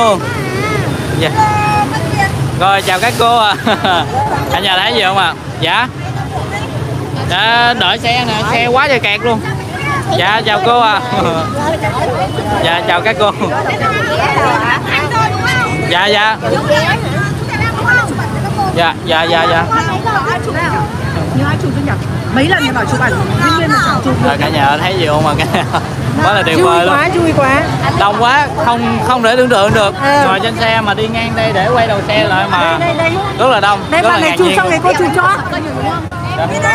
đẹp luôn. Dạ. Rồi chào các cô à cả nhà thấy gì không à dạ. Dạ đợi xe nè xe quá trời kẹt luôn. Dạ chào cô à dạ chào các cô. Dạ dạ. Dạ dạ dạ dạ. Mấy lần bảo chụp ảnh rồi cả nhà thấy gì không mà cả nhà quá là tuyệt chui vời luôn. quá chui quá. Đông quá không không để tưởng tượng được. Ừ. ngồi trên xe mà đi ngang đây để quay đầu xe lại mà đây đây rất là đông đây bạn này chụp xong luôn. này cô chụp cho Đó. đây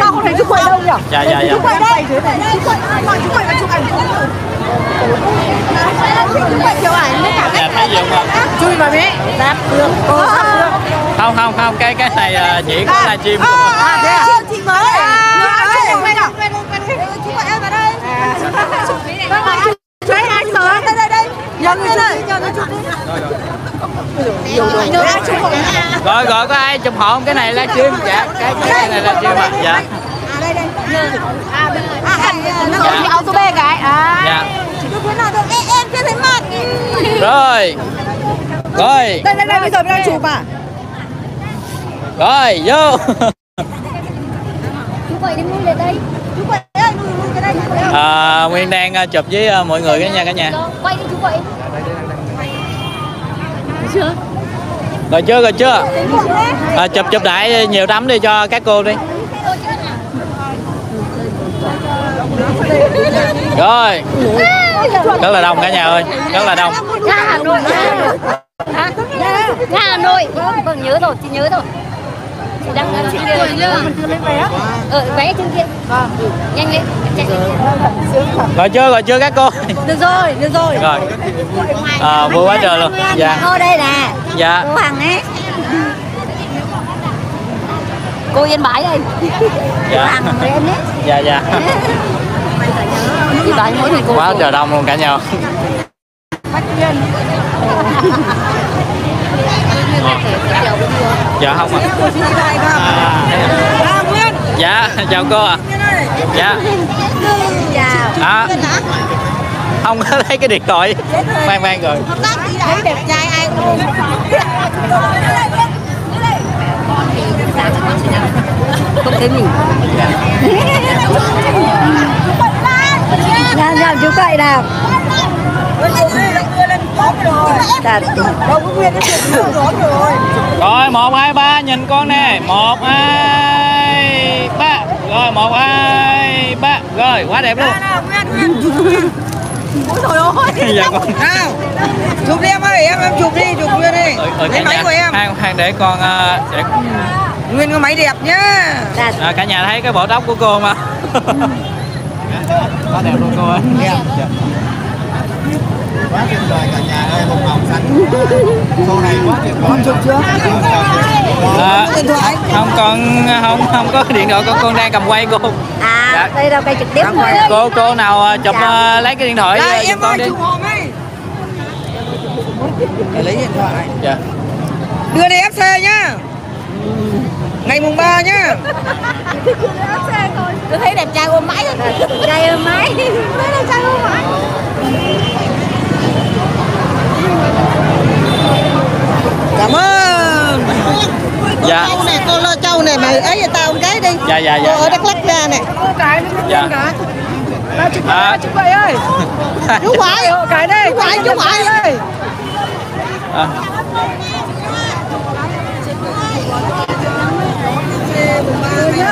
sao không thấy chụp quay đâu nhỉ? Dạ dạ dạ. Chụp quay đây dưới này chụp quay mọi chụp quay là chụp ảnh dạ thấy gì không ạ chui vào đấy đáp được cô sắp được không không không cái cái này à, chỉ có chim thôi à thế à? Chị mới à chụp quay nào Đấy, ai chụp rồi? Đây, đây, đây. Nhờ người chụp. đi, nhờ người chụp. Đi. rồi. Rồi có ai chụp hộ không? cái này là chim dạ cái cái này là chim à? Dạ. Chị áo số B cái. À. dạ. Rồi? Rồi. Đây, đây, đây, bây giờ mình đang chụp à? rồi vô. À, nguyên đang à, chụp với à, mọi người cái nha cả nhà. Quay đi chú vậy rồi chưa rồi chưa? À, chụp chụp đại nhiều tấm đi cho các cô đi. Rồi. Rất là đông cả nhà ơi rất là đông. Ra hà nội. Ra hà nội. Vâng nhớ rồi chị nhớ rồi chị đang ở trên kia ờ vé trên kia. Nhanh lên chạy rồi. Chưa rồi chưa các cô? Được rồi, được rồi. rồi. À, vui quá trời luôn. dạ. cô đây nè. Dạ. Cô hằng ấy. Cô yên bái đây. Dạ. Hằng em đấy. Dạ dạ. Yên bái mỗi người cô quá trời đông luôn cả nhà dạ không ạ. À, À, dạ chào cô ạ. Dạ. Chào à, không có thấy cái điện thoại. Mang mang rồi. Thấy đẹp trai ai cũng không thấy mình. Nào, nào chú cậy nào rồi rồi. rồi một hai ba nhìn con nè một hai ba rồi một hai ba rồi quá đẹp luôn. Ôi trời ơi. dạ con Nào. Chụp đi em ơi, em em chụp đi, chụp Nguyên đi. ở, ở Lấy cả máy nhà của em. khoan khoan để con à, để Nguyên có máy đẹp nhá. À, cả nhà thấy cái bộ tóc của cô mà quá đẹp luôn cô ơi Đẹp. Quá tuyệt vời cả nhà ơi bông hồng xanh cô này quá tuyệt vời chụp chưa? à, Điện thoại. không con không không có điện thoại con con đang cầm quay cô À, Dạ. đây là cây trực tiếp thôi cô cô nào à, chụp à, lấy cái điện thoại Đây em con ơi, đi. Để lấy điện thoại. dạ Đưa đi FC nhá. Ngày mùng 3 nhá. Tôi thấy đẹp trai ôm mãi rồi Trai ôm mãi Thấy đẹp trai ôm mãi Cảm ơn. dạ Châu này, cô lo châu này mày ấy cho tao một cái đi. dạ dạ Cô dạ ở Đắk Lắk ra này. Cái dạ à, chú Quậy ơi. Chú Quậy. Cái đây. Chú Quậy, chú Quậy ơi. à,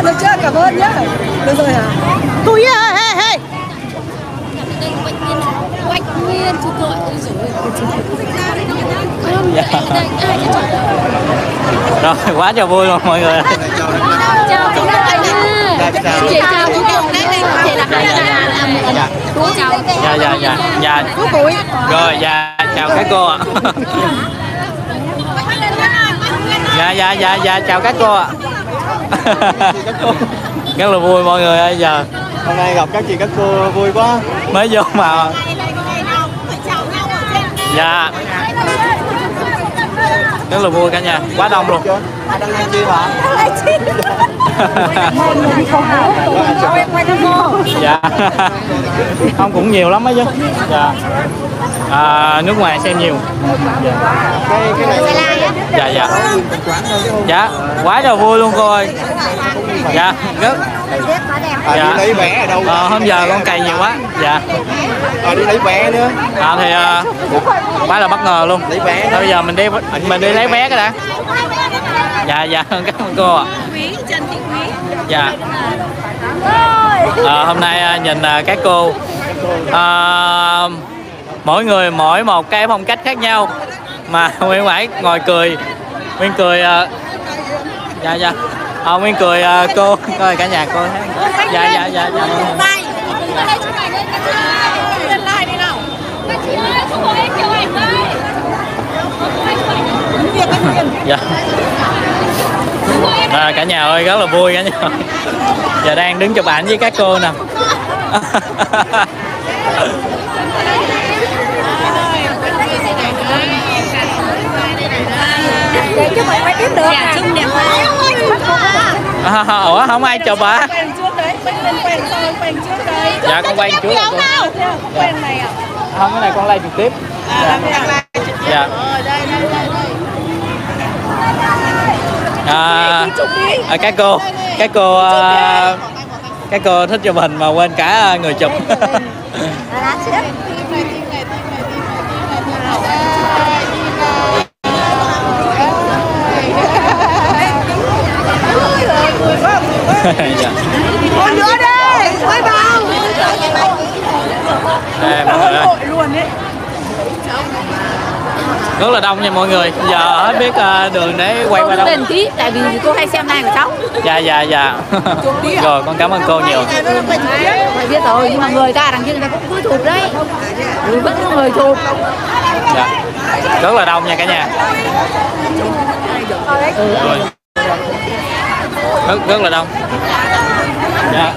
Được chưa? Cảm ơn nhá. Được rồi hả? Tôi ơi, hey, hey. Quách Nguyên chú gọi dạ. rồi quá trời vui luôn mọi người. Chào Chị chào Chị là hai là dạ Chú chào. Dạ dạ dạ. Dạ. Chú Bụi. rồi dạ chào các cô ạ. Dạ dạ dạ dạ. Chào các cô ạ. Rất là vui mọi người ơi giờ hôm nay gặp các chị các cô vui quá. Mới vô mà. Dạ. Rất là vui cả nhà. Quá đông luôn. Đang hả? Dạ. Không cũng nhiều lắm á chứ. Dạ. À, nước ngoài xem nhiều. Cái cái này dạ dạ. Không dạ quá trời vui luôn cô ơi. Dạ. Rất à, Dạ. đi lấy vé ở đâu? Ờ, hôm giờ con cày nhiều quá. Dạ. À, đi lấy vé nữa. À, thì à, quá là bất ngờ luôn. Lấy vé Thôi bây giờ mình đi mình đi lấy vé cái đã. Dạ dạ. Cảm ơn cô ạ. Dạ. À, hôm nay à, nhìn à, các cô à, mỗi người mỗi một cái phong cách khác nhau. Mà Nguyên Mãi ngồi cười. Nguyên cười à, dạ dạ à, Nguyên cười à, cô coi cả nhà cô thấy. Không? dạ dạ dạ dạ dạ. À, cả nhà ơi rất là vui cả nhà. Giờ đang đứng chụp ảnh với các cô nè Để chứ mày phải tiếp được Dạ, chung đẹp quá. à, ủa không ai chụp à Quen trước đấy, bên bên quen sau quen trước đấy. Dạ con quay trước. Rồi. Quen này à? không cái này con like trực tiếp. À, à? dạ. Đây, đây, đây, đây. À, Chụp à, các cô các cô à, các cô thích chụp hình mà quên cả người chụp dạ. Một nữa đi, quay vào Đây, mọi người ơi. Hội luôn ấy. Rất là đông nha mọi người. Giờ hết biết à, đường để quay qua đâu. Lên tí, tại vì cô hay xem này của cháu. dạ dạ dạ. Rồi con cảm ơn cô nhiều. Phải biết rồi, nhưng mà người ta đằng kia người ta cũng cứ chụp đấy. Ừ, vẫn có người chụp. dạ. Rất là đông nha cả nhà. Rồi rất rất là đông dạ.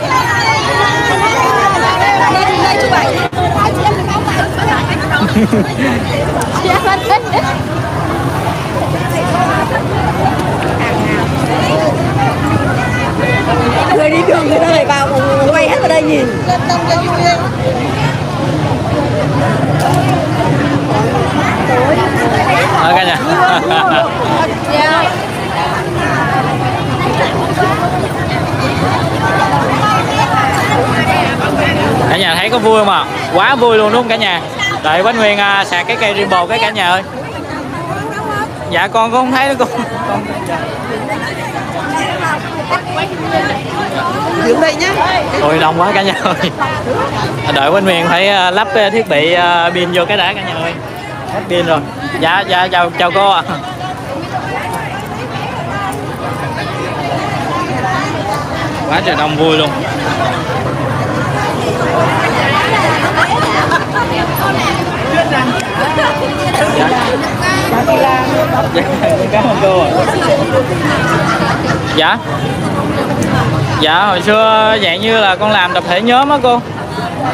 Người đi đường người ta lại vào quay hết vào đây nhìn cả nhà cả nhà thấy có vui không ạ? Quá vui luôn đúng không cả nhà? Đợi bánh nguyên à, sạc cái cây rimbồ cái cả nhà ơi. Dạ con cũng không thấy nữa con. Con Đứng đây nhá. Ôi đông quá cả nhà ơi. Đợi bánh nguyên phải à, lắp cái thiết bị à, pin vô cái đã cả nhà ơi. Hết pin rồi. Dạ dạ chào chào cô ạ. Quá trời đông vui luôn dạ. Dạ hồi xưa dạng như là con làm tập thể nhóm á cô.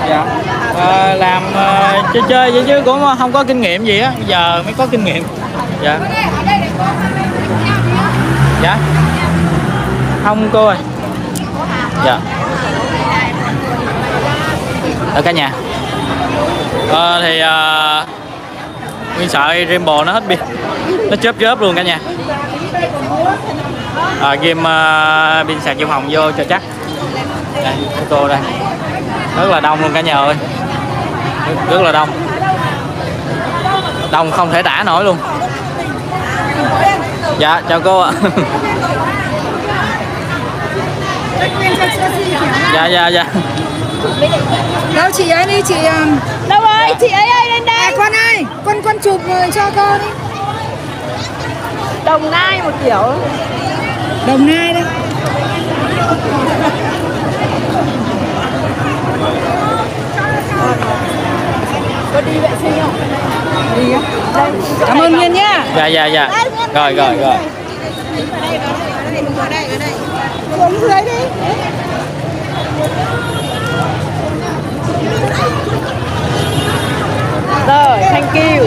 Dạ. Ờ, làm ờ, chơi chơi vậy chứ cũng không có kinh nghiệm gì á giờ mới có kinh nghiệm. Dạ. Dạ. Không cô ơi. Dạ. Ở cả nhà. Ờ, thì ờ, nguyên sợ Rainbow nó hết pin. Nó chớp chớp luôn cả nhà. À, game uh, pin sạc trong hồng vô cho chắc. Đây cô đây. Rất là đông luôn cả nhà ơi. Rất, rất là đông. Đông không thể tả nổi luôn. Dạ chào cô ạ. Dạ dạ dạ. Đâu chị ấy đi chị um, Đâu chị ấy ơi lên đây. À con ơi Con con chụp người cho con đi. Đồng Nai một kiểu. Đồng Nai đây Có đi vệ sinh không? Đi á. Đây. Cảm ơn Nguyên nhá. Dạ dạ dạ. Rồi rồi rồi. Xuống dưới đi Rồi, thank you.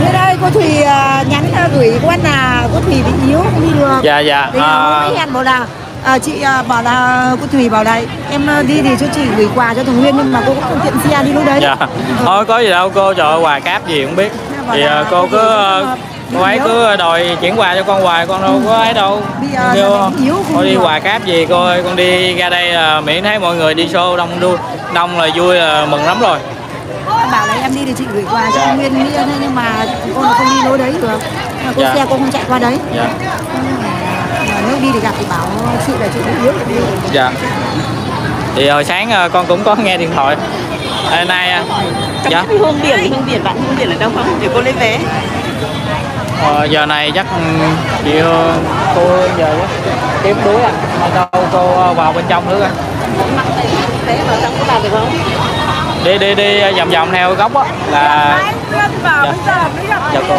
Như đây cô Thùy uh, nhắn à, gửi quan là cô Thủy bị yếu không đi được dạ dạ hôm ấy hẹn bảo là à, chị à, bảo là cô Thủy bảo là em à, đi thì cho chị gửi quà cho thằng Nguyên nhưng mà cô có phương tiện xe đi lúc đấy. Dạ. Thôi có gì đâu cô trời ơi, quà cáp gì cũng biết. Thì à, cô cứ cô ấy cứ đòi chuyển quà cho con hoài con đâu có ấy đâu. Bây giờ kêu không đi quà cáp gì cô ơi con đi ra đây à, miễn thấy mọi người đi show đông đu đông là vui là mừng lắm rồi bảo là em đi thì chị gửi quà cho Dạ. Nguyên Nghĩa thôi nhưng mà cô không đi lối đấy được cô Dạ. xe cô không chạy qua đấy dạ mà nếu đi thì gặp thì bảo chị là chị yếu đi dạ thì hồi sáng à, con cũng có nghe điện thoại à, nay à, dạ hương biển, hương biển bạn hương biển ở đâu không? Để cô lấy vé. Ờ, giờ này chắc ừ, chị Hương cô giờ chắc kiếm đuối à mà đâu cô ờ, vào bên trong nữa coi Vé vào trong có vào được không? Đi đi đi vòng vòng theo góc á là dạ, dạ. cô.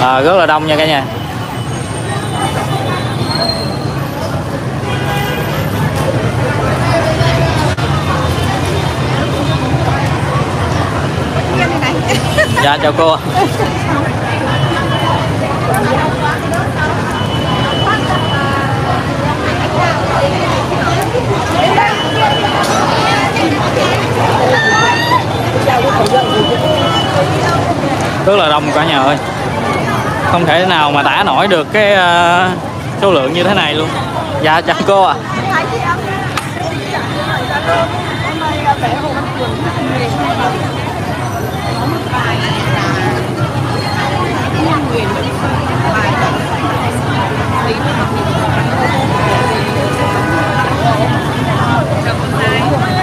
À, rất là đông nha cả nhà. Dạ chào cô rất là đông cả nhà ơi. Không thể nào mà tả nổi được cái ờ, số lượng như thế này luôn. Dạ chào cô ạ.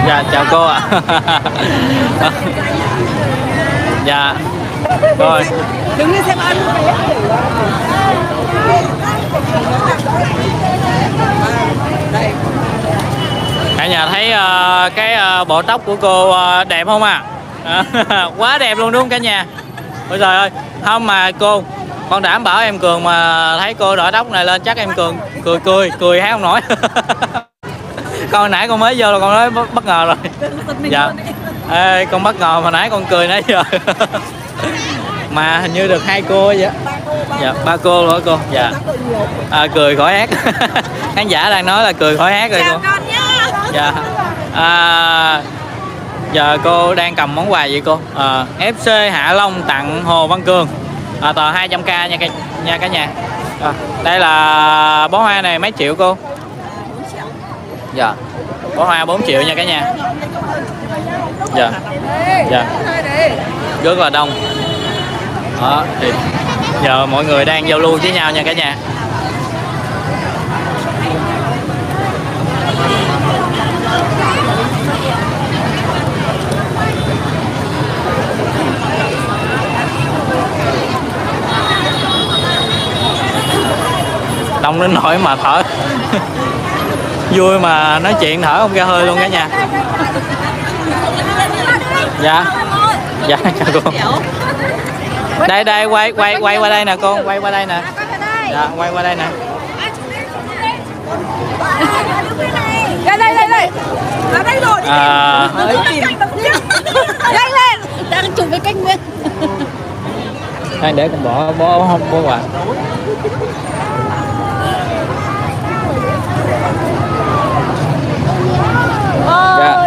Dạ chào cô ạ. dạ. Rồi. Đứng lên xem ăn. Cả nhà thấy ờ, cái ờ, bộ tóc của cô ờ, đẹp không à quá đẹp luôn đúng không cả nhà? Ôi trời ơi. Không mà cô con đảm bảo em cường mà thấy cô đội tóc này lên chắc em cường cười cười cười hát không nổi. Con nãy con mới vô là con nói bất, bất ngờ rồi. Dạ Ê, con bất ngờ mà nãy con cười nãy giờ. Mà hình như được hai cô vậy. Á. dạ ba cô luôn cô? Dạ. À, cười khỏi hát. Khán giả đang nói là cười khỏi hát rồi cô. dạ. À, giờ cô đang cầm món quà gì cô? À, FC Hạ Long tặng Hồ Văn Cường. À, tờ 200k nha cả, nha cả nhà. À, đây là bó hoa này mấy triệu cô? Dạ. Bó hoa 4 triệu nha cả nhà dạ. Dạ. Rất là đông. Đó thì giờ mọi người đang giao lưu với nhau nha cả nhà. Đông đến nỗi mà thở. Vui mà nói chuyện thở không ra hơi luôn cả nhà dạ. Dạ chào cô. Đây đây quay quay quay qua đây nè con quay qua đây nè. Dạ quay qua đây nè. Đây đây. Đây đây ở đây rồi à, đây lên. Đang chụp với cách nguyên. Đây để con bỏ bỏ không bỏ quà dạ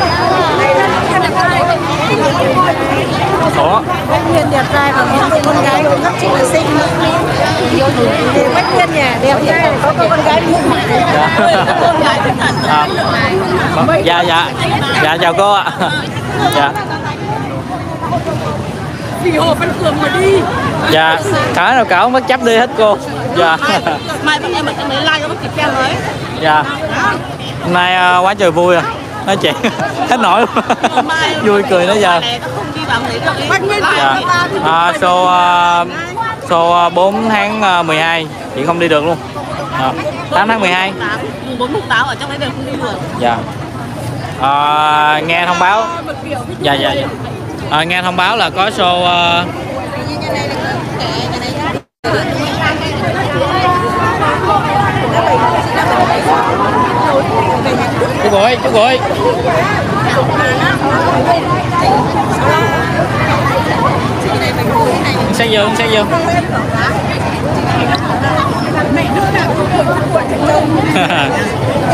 Ủa? Bách Nguyên đẹp trai và có con gái cũng rất là xinh. Thì Bách Nguyên nhà đẹp trai có con gái À. Vâng, dạ dạ. Dạ chào cô ạ. Dạ. Vì Hồ Văn Cường mà đi. dạ. Cả nào cả không bất chấp đi hết cô. Dạ. Mai bọn em ở trong đấy like có kịp khen đấy. dạ. Hôm nay à, quá trời vui à nói chuyện. Hết nổi. Luôn vui cười tới giờ. Dạ. À, số à, số à, 4 tháng à, 12 chị không đi được luôn. Dạ. À, 8 tháng 12 mùng bốn mùng tám ở trong đấy đều không đi được dạ. À, nghe thông báo. Dạ dạ, dạ. À, nghe thông báo là có show uh... À, chú chú gửi. Xe vô xe vô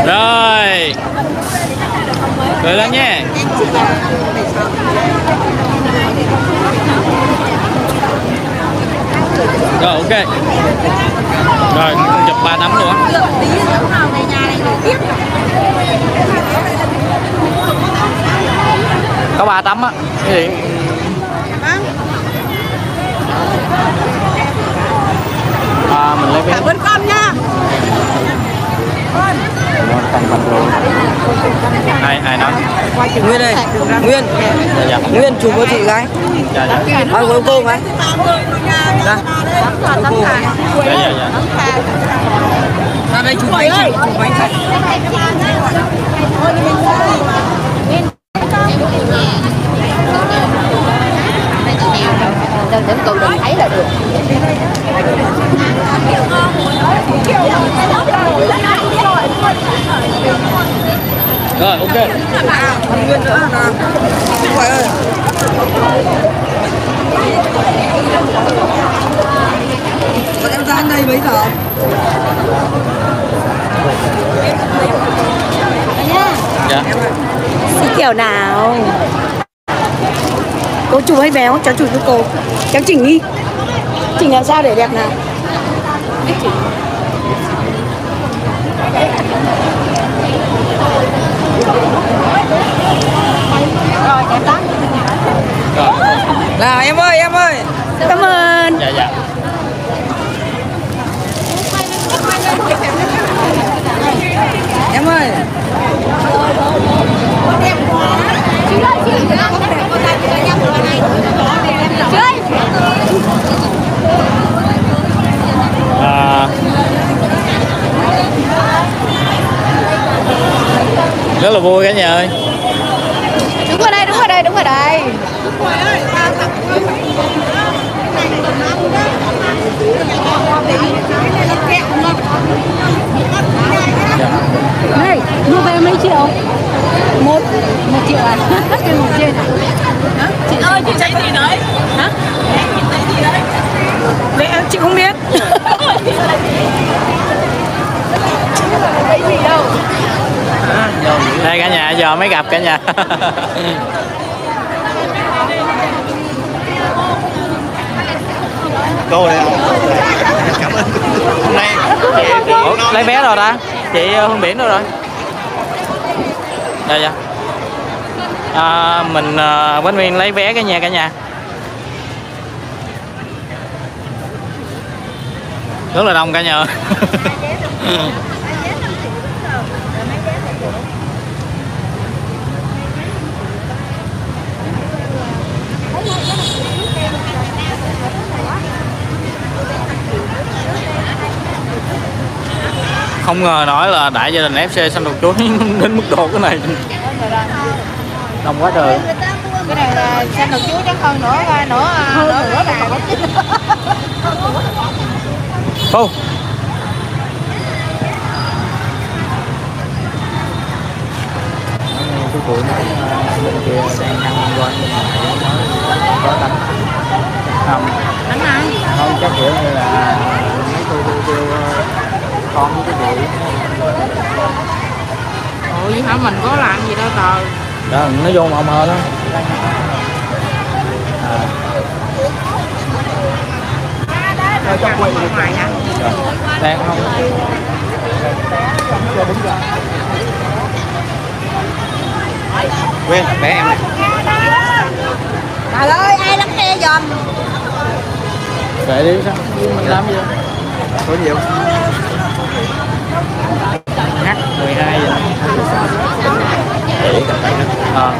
rồi. Cười lên nha. Rồi, ok. Rồi chụp ba tấm nữa. Ba tấm á cái gì à, mình lấy Cảm ơn con nha. ai ai nói Nguyên đây. Nguyên. dạ dạ Nguyên chụp với chị gái. dạ dạ Ai với cô gái. Ra. Cô cô. dạ dạ dạ Ra đây chụp chị. Chụp bánh đừng đừng cậu đừng thấy là được rồi ok Nguyên nữa là. Ơi. Bọn em ra đây mấy giờ? dạ Xin kiểu nào Cô chụp hay béo, cháu chụp cho cô. Cháu chỉnh đi. Chỉnh làm sao để đẹp nào? Rồi Nào em ơi, em ơi. Cảm ơn. Dạ dạ. Em ơi à, rất là vui cả nhà ơi. Đúng ở đây đúng ở đây đúng ở đây. Này, mua vé mấy triệu? Một Một triệu à? Cái một trên? Chị ơi chị thấy gì đấy? Hả? Chị thấy gì đấy Vé chị không biết. Đây cả nhà giờ mới gặp cả nhà. Cô đây cảm ơn. Hôm nay Ủa, lấy vé rồi ta? Chị ờ, Hương Biển đâu rồi? Dạ dạ à, mình ờ, uh, bánh viên lấy vé cả nhà cả nhà. Rất là đông cả nhà. không ngờ nổi là đại gia đình FC xanh đột chuối đến mức độ cái này đông quá trời cái này là xanh đầu chuối chắc hơn nữa nữa nữa nữa là phu cái cụ nói ờ, bên kia đang ăn qua bên ngoài có đánh không đánh ai không chắc kiểu như là mấy cô kêu, con với cái chị ủa vậy hả? Mình có làm gì đâu trời. Đó nó vô mờ mờ đó. À, cho quay ngoài nè rồi. đang không? Quên bé em này. Trời ơi, ai lắng nghe giùm? Kệ đi sao? Mình làm gì? Đâu. có nhiều h 12 vậy để gặp tay ờ.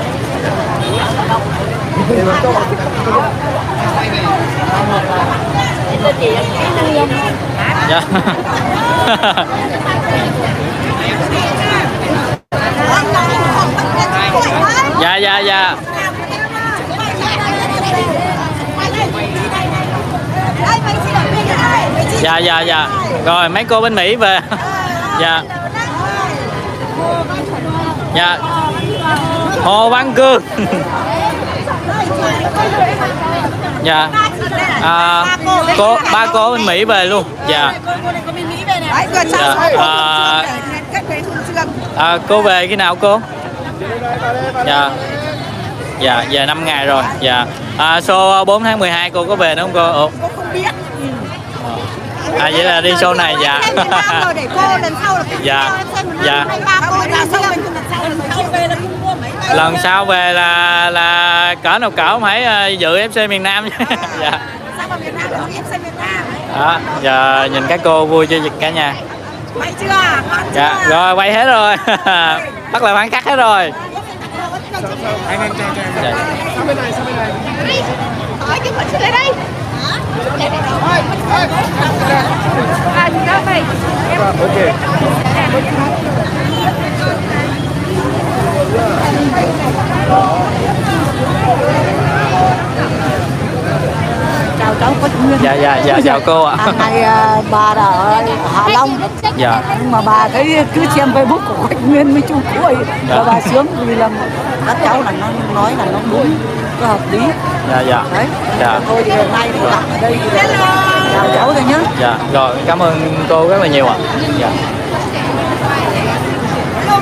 Dạ. dạ. Dạ dạ dạ. Dạ dạ dạ. Rồi mấy cô bên mỹ về. Dạ. Dạ. Hồ văn cương. Dạ. À, cô ba cô bên mỹ về luôn. Dạ. Dạ, rồi. à. À, cô về khi nào cô? Dạ. Dạ về 5 ngày rồi. Dạ. À, số 4 tháng 12 cô có về nữa không cô? Ủa? À vậy là đi show này dạ. Để cô lần sau là Dạ. Dạ. Lần sau về là cũng mua mấy cái. lần sau về là là cỡ nào cỡ phải ờ, dự FC miền Nam chứ dạ. đó giờ nhìn các cô vui cho cả nhà. Quay chưa? Ngon dạ rồi quay hết rồi. Bắt là phán cắt hết rồi. Anh anh cho cho dạ. À. Chào cháu có chủ nhân. dạ dạ dạ chào cô ạ Hàng ngày à, bà đã ở Hạ Long dạ nhưng mà bà thấy cứ xem Facebook của Quách Nguyên với chú Cuội Dạ. và bà sướng vì là các cháu là nó nói là nó đúng nó hợp lý. Dạ dạ. Đấy. Dạ. Thôi thì hôm nay thì gặp ở đây thì chào cháu thôi nhá. Dạ. Rồi cảm ơn cô rất là nhiều ạ. Dạ.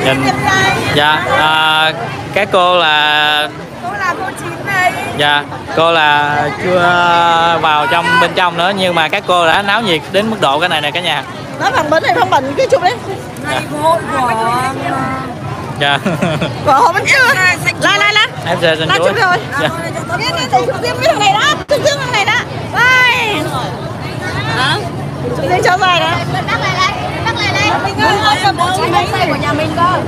Nhìn. Dạ à, các cô là cô là cô chín này dạ cô là chưa vào trong bên trong nữa nhưng mà các cô đã náo nhiệt đến mức độ cái này nè cả nhà. Nó phỏng vấn hay phỏng vấn cái chụp đấy? Dạ. Hội của dạ của họ vẫn chưa lại lại lại em sẽ xin là chuối chụp rồi dạ. Biết thầy chụp riêng thằng này đã chụp riêng thằng này đã vai chụp riêng cháu dài đã Đắc lại đây, đắc lại đây. Mình ơi, ơi, cầm bộ chị mấy tay của nhà mình cơ.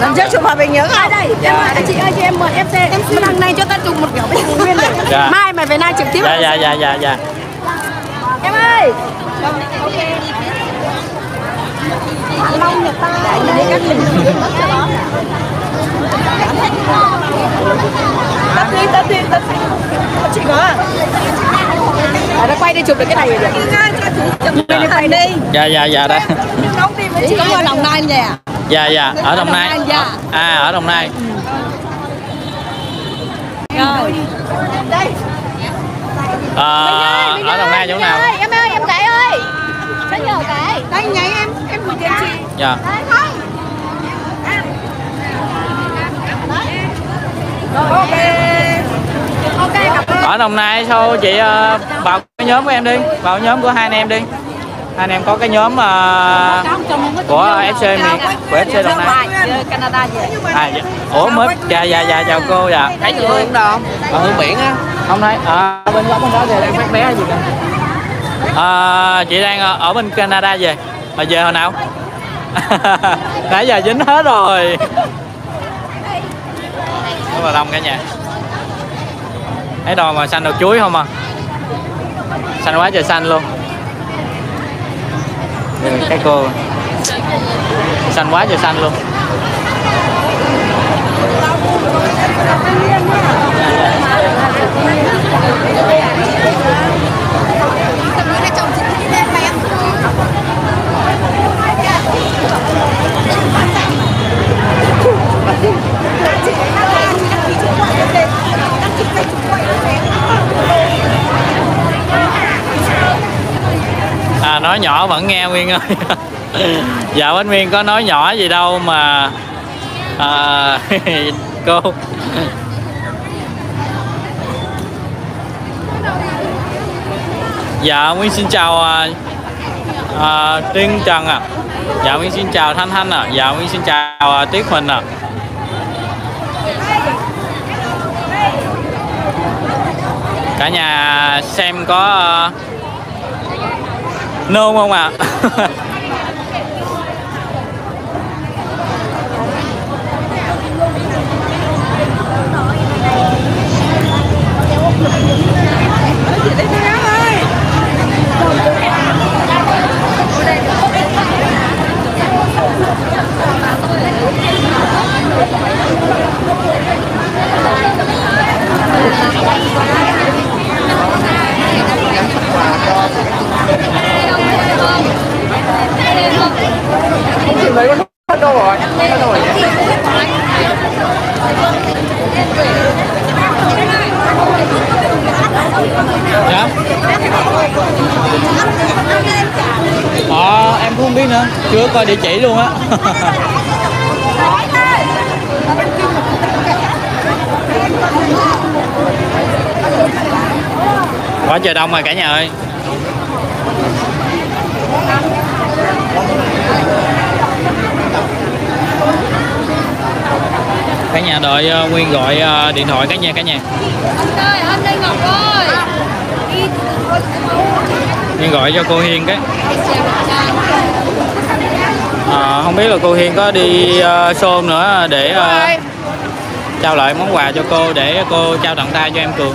lần trước chụp hòa bình nhớ không đây, em ơi, chị ơi cho em mượn FC. Em xin đằng này cho ta chụp một kiểu với chị Nguyên này. Dạ. Mai mày về nay trực tiếp. dạ dạ dạ dạ dạ Em ơi. Mong được ta. Để nhìn các mình cho đó. tắt đi tắt đi tắt đi chị có à nó quay đi chụp được cái này rồi. đi Dạ. cái này đi dạ dạ dạ đây đi Chị có mua đồng nai vậy à? dạ dạ ở đồng nai Dạ. à ở đồng nai Rồi. Đây. à, ở đồng nai chỗ nào ơi, em ơi, em cái ơi. Nó nhờ cái. Đây nháy em em gửi tiền chị dạ Đấy không? ok Ok, cảm ơn. ở đồng nai sao chị ờ, vào cái nhóm của em đi vào nhóm của hai anh em đi hai anh em có cái nhóm ờ, của FC miền của FC đồng nai Canada về. à dạ. ủa mới dạ dạ dạ chào cô dạ Thấy Hương đâu không? Ở hướng biển á. không thấy à, bên đó bên đó thì đang phát vé gì cả à, chị đang ở, bên Canada về. Mà về hồi nào? Nãy giờ dính hết rồi. Rất là đông cả nhà. Thấy đồ mà xanh được chuối không à? Xanh quá trời xanh luôn. Cái cô. Xanh quá trời xanh luôn à nói nhỏ vẫn nghe nguyên ơi. Dạ bánh nguyên có nói nhỏ gì đâu mà à, cô. Dạ nguyên xin chào à, à, Tuyên Trần à dạ nguyên xin chào Thanh Thanh à dạ nguyên xin chào à, Tuyết Huỳnh à cả nhà xem có uh, nôn không ạ À đi theo ơi dạ ờ em cũng không biết nữa chưa coi địa chỉ luôn á quá trời đông rồi cả nhà ơi. Cả nhà đợi ờ, nguyên gọi ờ, điện thoại cả nhà cả nhà. Ơi anh đây ngọc ơi nguyên gọi cho cô hiên cái. Ờ, không biết là cô hiên có đi uh, xôn nữa để ờ, trao lại món quà cho cô để cô trao tận tay cho em cường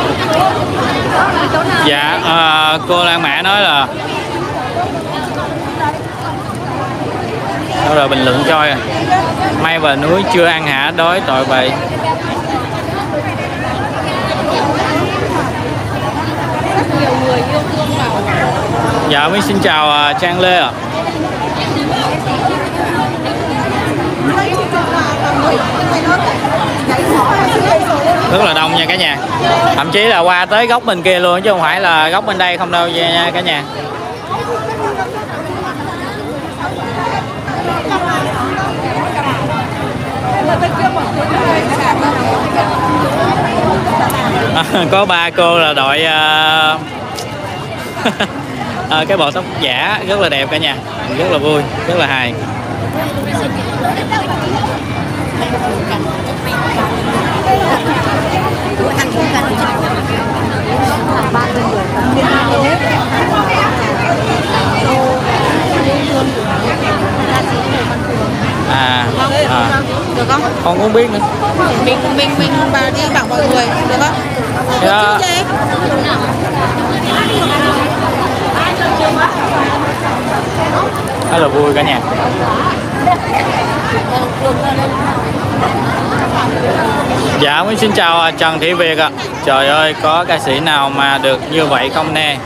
dạ à, cô Lan Mã nói là đâu rồi bình luận cho à may và núi chưa ăn hả đói tội vậy. Dạ mới xin chào ờ, Trang Lê ạ. Rất là đông nha cả nhà. Thậm chí là qua tới góc bên kia luôn chứ không phải là góc bên đây không đâu nha cả nhà. À, có ba cô là đội uh... à, cái bộ tóc giả rất là đẹp cả nhà. Rất là vui rất là hài à, à Được không? con cũng biết nữa Mình mình mình bà đi bảo mọi người được không? Dạ. Chứ rất là vui cả nhà dạ muốn xin chào Trần Thị Việt ạ. Trời ơi, có ca sĩ nào mà được như vậy không nè?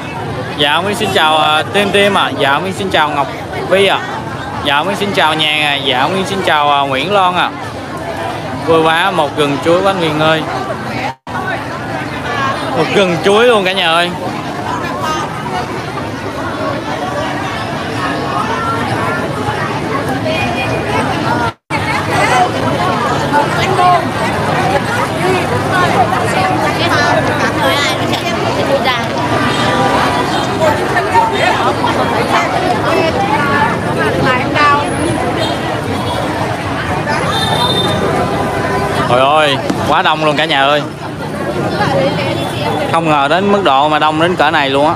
Dạ muốn xin chào à, Tim Tim ạ. Dạ muốn xin chào, Ngọc Vi ạ. Dạ muốn xin chào Nhàn dạ, à dạ muốn xin chào Nguyễn Loan ạ. Vui quá một gừng chuối bánh mì ơi. Một gừng chuối luôn cả nhà ơi. Trời ơi, quá đông luôn cả nhà ơi. Không ngờ đến mức độ mà đông đến cỡ này luôn á.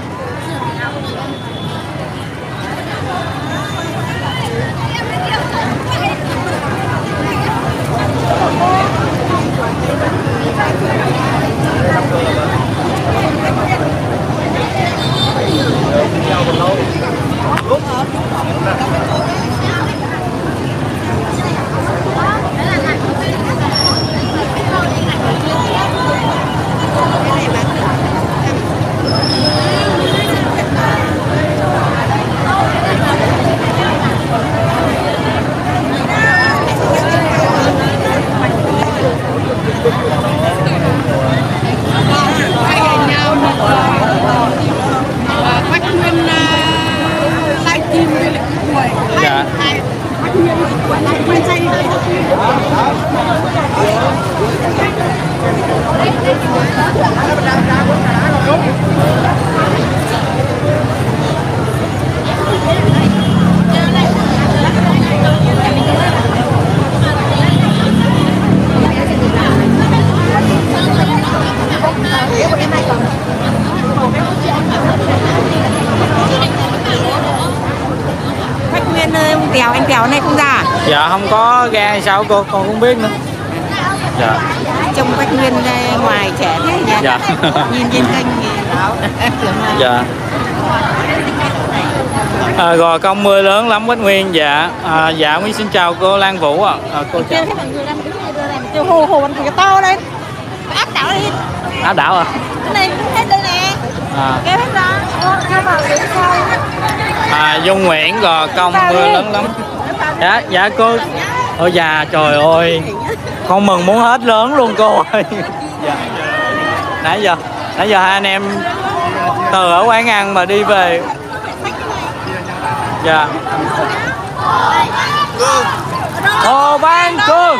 Không à? Dạ không có ra hay sao cô con cũng biết nữa. Dạ. Trông Bách Nguyên ra ngoài trẻ thế nhỉ? dạ. Nhìn trên kênh thì dạ. À, gò công mưa lớn lắm Bách Nguyên. Dạ. À, dạ Nguyên xin chào cô Lan Vũ ạ. À. cô chào. Kia thấy mọi người đang đứng này đưa này Tiêu hồ hồ bằng cái to lên Áp đảo đi. Áp đảo à, Cái này hết đây nè. À, Kéo hết ra Kéo vào phía sau. À Dung Nguyễn gò công mưa lớn lắm dạ dạ cô. Ôi già trời ơi. Con mừng muốn hết lớn luôn cô ơi. Dạ. nãy giờ nãy giờ hai anh em từ ở quán ăn mà đi về. Dạ. Hồ văn cương